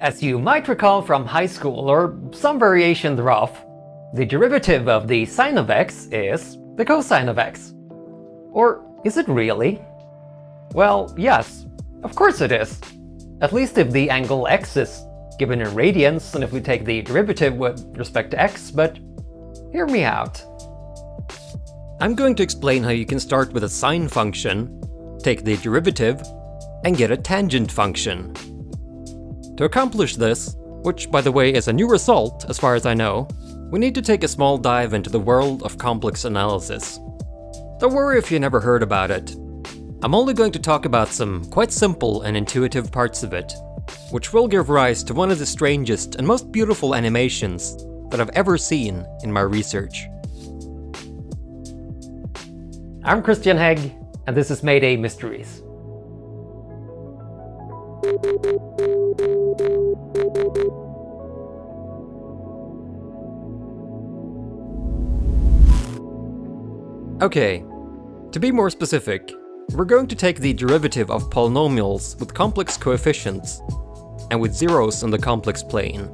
As you might recall from high school or some variation thereof, the derivative of the sine of x is the cosine of x. Or is it really? Well, yes, of course it is. At least if the angle x is given in radians and if we take the derivative with respect to x, but hear me out. I'm going to explain how you can start with a sine function, take the derivative, and get a tangent function. To accomplish this, which by the way is a new result as far as I know, we need to take a small dive into the world of complex analysis. Don't worry if you never heard about it. I'm only going to talk about some quite simple and intuitive parts of it, which will give rise to one of the strangest and most beautiful animations that I've ever seen in my research. I'm Christian Hägg, and this is Mayday Mysteries. Okay, to be more specific, we're going to take the derivative of polynomials with complex coefficients and with zeros on the complex plane.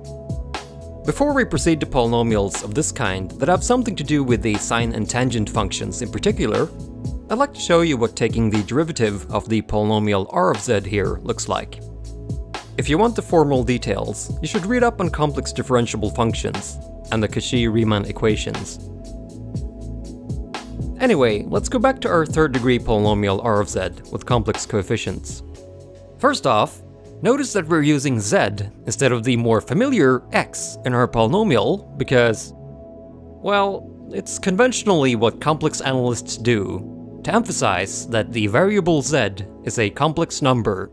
Before we proceed to polynomials of this kind that have something to do with the sine and tangent functions in particular, I'd like to show you what taking the derivative of the polynomial r of z here looks like. If you want the formal details, you should read up on complex differentiable functions and the Cauchy-Riemann equations. Anyway, let's go back to our third degree polynomial r of z with complex coefficients. First off, notice that we're using z instead of the more familiar x in our polynomial because, well, it's conventionally what complex analysts do to emphasize that the variable z is a complex number.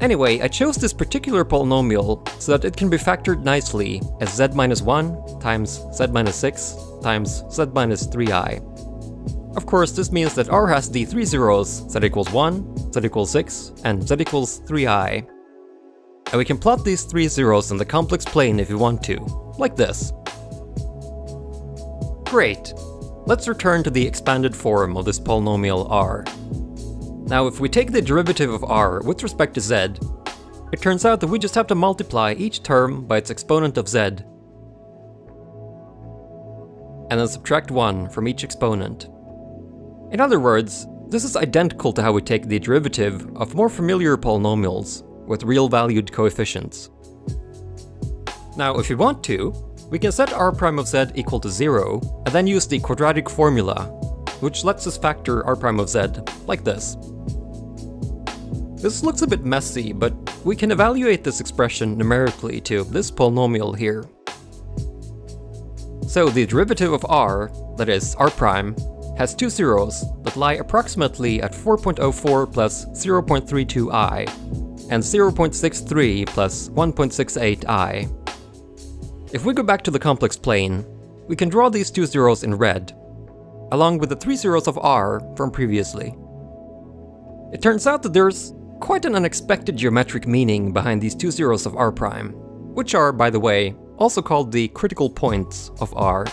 Anyway, I chose this particular polynomial so that it can be factored nicely as z minus 1 times z minus 6 times z minus 3i. Of course, this means that r has the three zeros z equals 1, z equals 6, and z equals 3i. And we can plot these three zeros on the complex plane if we want to, like this. Great. Let's return to the expanded form of this polynomial r. Now if we take the derivative of r with respect to z, it turns out that we just have to multiply each term by its exponent of z, and then subtract 1 from each exponent. In other words, this is identical to how we take the derivative of more familiar polynomials with real valued coefficients. Now if we want to, we can set r prime of z equal to 0, and then use the quadratic formula, which lets us factor r prime of z like this. This looks a bit messy, but we can evaluate this expression numerically to this polynomial here. So the derivative of r, that is r prime, has two zeros that lie approximately at 4.04 plus 0.32i, and 0.63 plus 1.68i. If we go back to the complex plane, we can draw these two zeros in red, along with the three zeros of r from previously. It turns out that there's quite an unexpected geometric meaning behind these two zeros of r prime, which are, by the way, also called the critical points of r.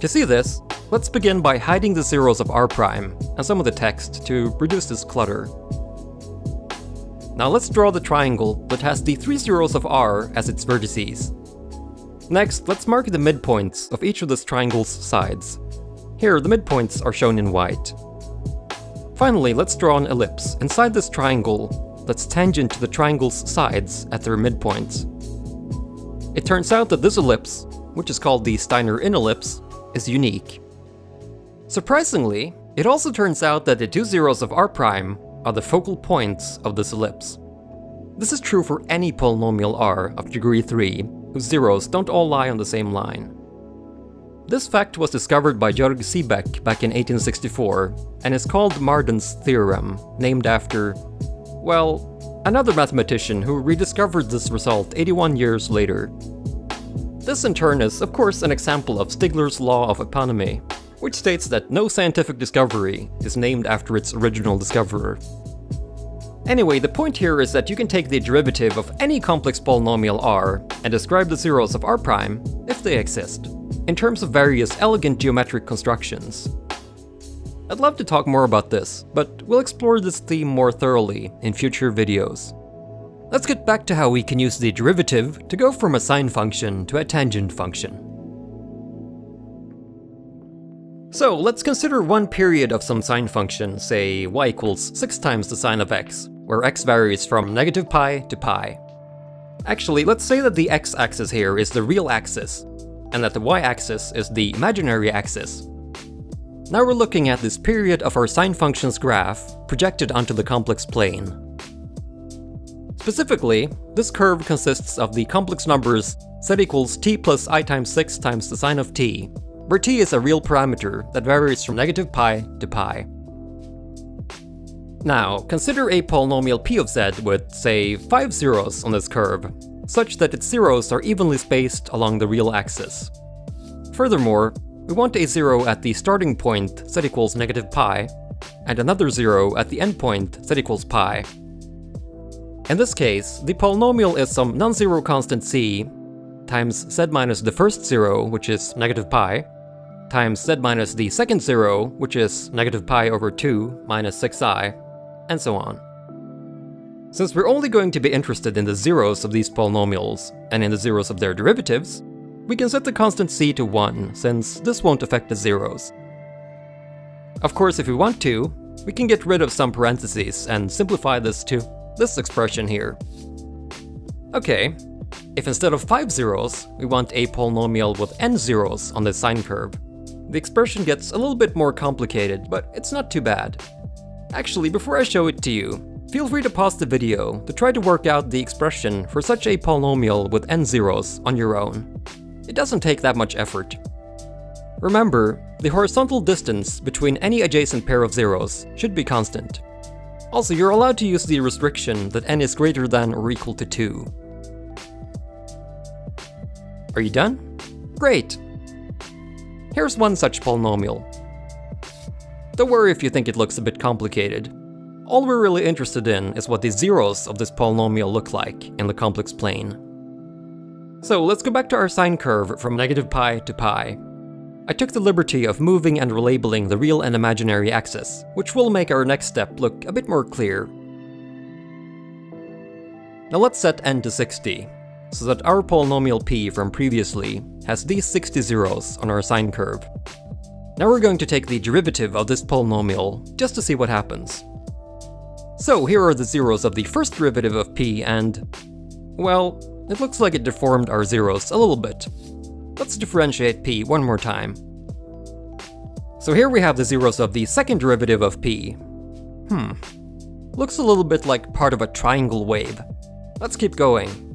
To see this, let's begin by hiding the zeros of r prime and some of the text to reduce this clutter. Now let's draw the triangle that has the three zeros of r as its vertices. Next, let's mark the midpoints of each of this triangle's sides. Here, the midpoints are shown in white. Finally, let's draw an ellipse inside this triangle that's tangent to the triangle's sides at their midpoints. It turns out that this ellipse, which is called the Steiner inellipse, is unique. Surprisingly, it also turns out that the two zeros of r prime are the focal points of this ellipse. This is true for any polynomial r of degree 3, whose zeros don't all lie on the same line. This fact was discovered by Jörg Siebeck back in 1864, and is called Marden's theorem, named after, well, another mathematician who rediscovered this result 81 years later. This in turn is, of course, an example of Stigler's law of eponymy, which states that no scientific discovery is named after its original discoverer. Anyway, the point here is that you can take the derivative of any complex polynomial r and describe the zeros of r prime, if they exist, in terms of various elegant geometric constructions. I'd love to talk more about this, but we'll explore this theme more thoroughly in future videos. let's get back to how we can use the derivative to go from a sine function to a tangent function. So let's consider one period of some sine function, say y equals 6 times the sine of x, where x varies from negative pi to pi. Actually, let's say that the x-axis here is the real axis, and that the y-axis is the imaginary axis. Now we're looking at this period of our sine function's graph projected onto the complex plane. Specifically, this curve consists of the complex numbers z equals t plus i times 6 times the sine of t, where t is a real parameter that varies from negative pi to pi. Now, consider a polynomial p of z with, say, 5 zeros on this curve, such that its zeros are evenly spaced along the real axis. Furthermore, we want a zero at the starting point z equals negative pi, and another zero at the end point z equals pi. In this case, the polynomial is some non-zero constant c times z minus the first zero, which is negative pi, times z minus the second zero, which is negative pi over 2 minus 6i, and so on. Since we're only going to be interested in the zeros of these polynomials, and in the zeros of their derivatives, we can set the constant c to 1, since this won't affect the zeros. Of course, if we want to, we can get rid of some parentheses and simplify this to this expression here. Okay, if instead of 5 zeros, we want a polynomial with n zeros on the sine curve, the expression gets a little bit more complicated, but it's not too bad. Actually, before I show it to you, feel free to pause the video to try to work out the expression for such a polynomial with n zeros on your own. It doesn't take that much effort. Remember, the horizontal distance between any adjacent pair of zeros should be constant. Also, you're allowed to use the restriction that n is greater than or equal to 2. Are you done? Great! Here's one such polynomial. Don't worry if you think it looks a bit complicated. All we're really interested in is what the zeros of this polynomial look like in the complex plane. So let's go back to our sine curve from negative pi to pi. I took the liberty of moving and relabeling the real and imaginary axis, which will make our next step look a bit more clear. Now let's set n to 60, so that our polynomial p from previously has these 60 zeros on our sine curve. Now we're going to take the derivative of this polynomial, just to see what happens. So here are the zeros of the first derivative of p and... well, it looks like it deformed our zeros a little bit. Let's differentiate p one more time. So here we have the zeros of the second derivative of p. Hmm. Looks a little bit like part of a triangle wave. Let's keep going.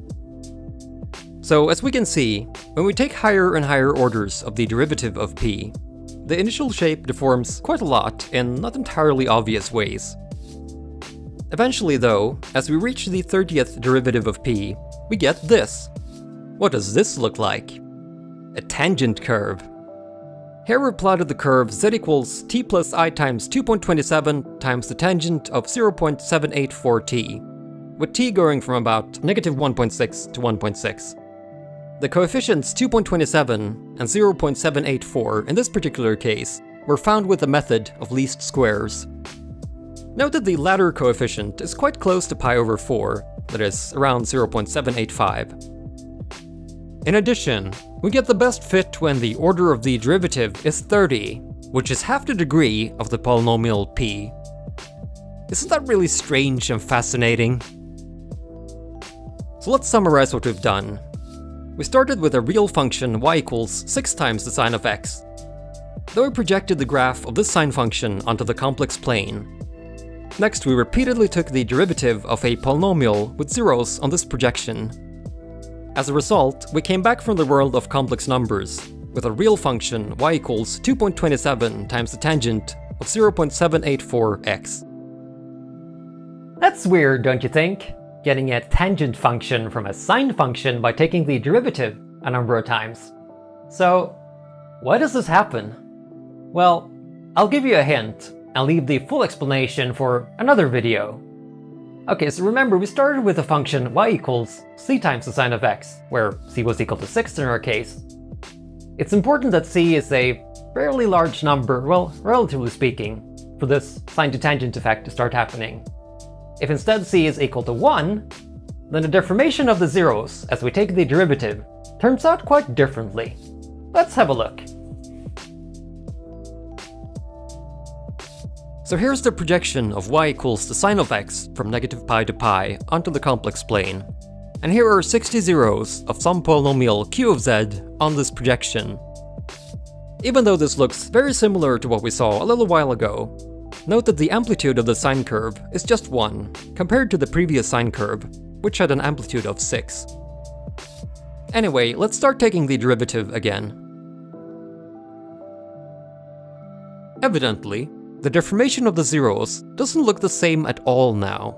So as we can see, when we take higher and higher orders of the derivative of p, the initial shape deforms quite a lot in not entirely obvious ways. Eventually though, as we reach the 30th derivative of p, we get this. What does this look like? A tangent curve. Here we plotted the curve z equals t plus i times 2.27 times the tangent of 0.784t, with t going from about negative 1.6 to 1.6. The coefficients 2.27 and 0.784 in this particular case were found with the method of least squares. Note that the latter coefficient is quite close to pi over 4, that is, around 0.785. In addition, we get the best fit when the order of the derivative is 30, which is half the degree of the polynomial p. Isn't that really strange and fascinating? So let's summarize what we've done. We started with a real function y equals 6 times the sine of x. Then we projected the graph of this sine function onto the complex plane. Next, we repeatedly took the derivative of a polynomial with zeros on this projection. As a result, we came back from the world of complex numbers, with a real function y equals 2.27 times the tangent of 0.784x. That's weird, don't you think? getting a tangent function from a sine function by taking the derivative a number of times. So, why does this happen? Well, I'll give you a hint and leave the full explanation for another video. Okay, so remember we started with a function y equals c times the sine of x, where c was equal to 6 in our case. It's important that c is a fairly large number, well, relatively speaking, for this sine to tangent effect to start happening. If instead c is equal to 1, then the deformation of the zeros as we take the derivative turns out quite differently. Let's have a look. So here's the projection of y equals the sine of x from negative pi to pi onto the complex plane. And here are 60 zeros of some polynomial q of z on this projection. Even though this looks very similar to what we saw a little while ago, note that the amplitude of the sine curve is just 1, compared to the previous sine curve, which had an amplitude of 6. Anyway, let's start taking the derivative again. Evidently, the deformation of the zeros doesn't look the same at all now.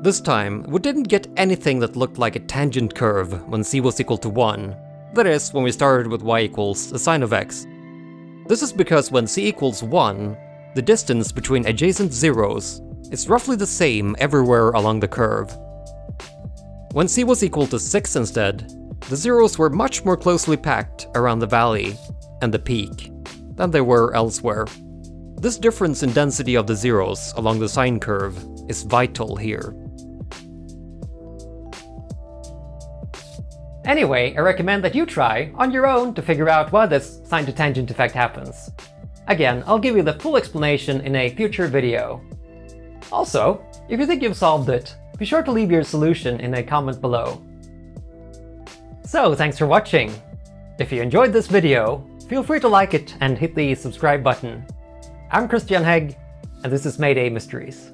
This time, we didn't get anything that looked like a tangent curve when c was equal to 1, that is, when we started with y equals the sine of x. This is because when c equals 1, the distance between adjacent zeros is roughly the same everywhere along the curve. When c was equal to 6 instead, the zeros were much more closely packed around the valley and the peak than they were elsewhere. This difference in density of the zeros along the sine curve is vital here. Anyway, I recommend that you try on your own to figure out why this sine to tangent effect happens. Again, I'll give you the full explanation in a future video. Also, if you think you've solved it, be sure to leave your solution in a comment below. So, thanks for watching! If you enjoyed this video, feel free to like it and hit the subscribe button. I'm Christian Hägg, and this is Mayday Mysteries.